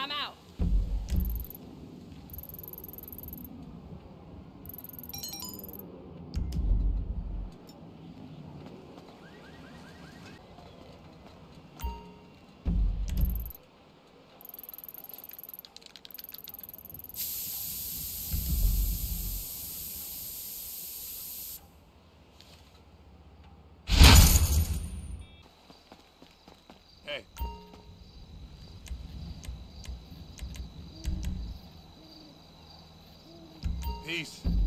I'm out. Hey. Peace.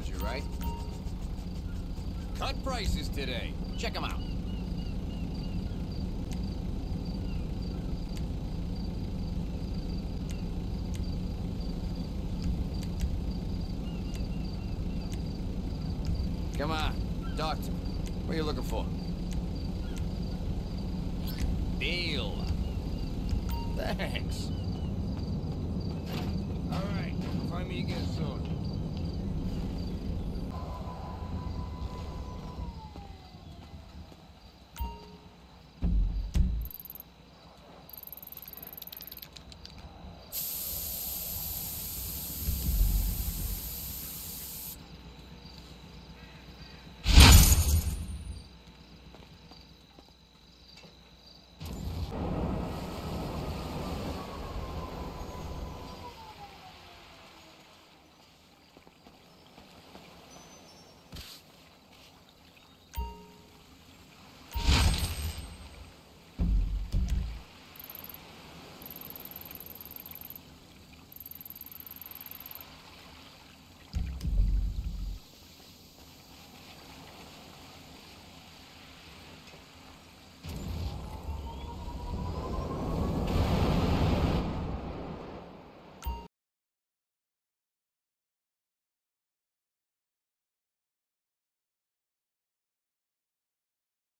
You, right? Cut prices today. Check them out. Come on, me. What are you looking for? Deal. Thanks. All right, find me again soon.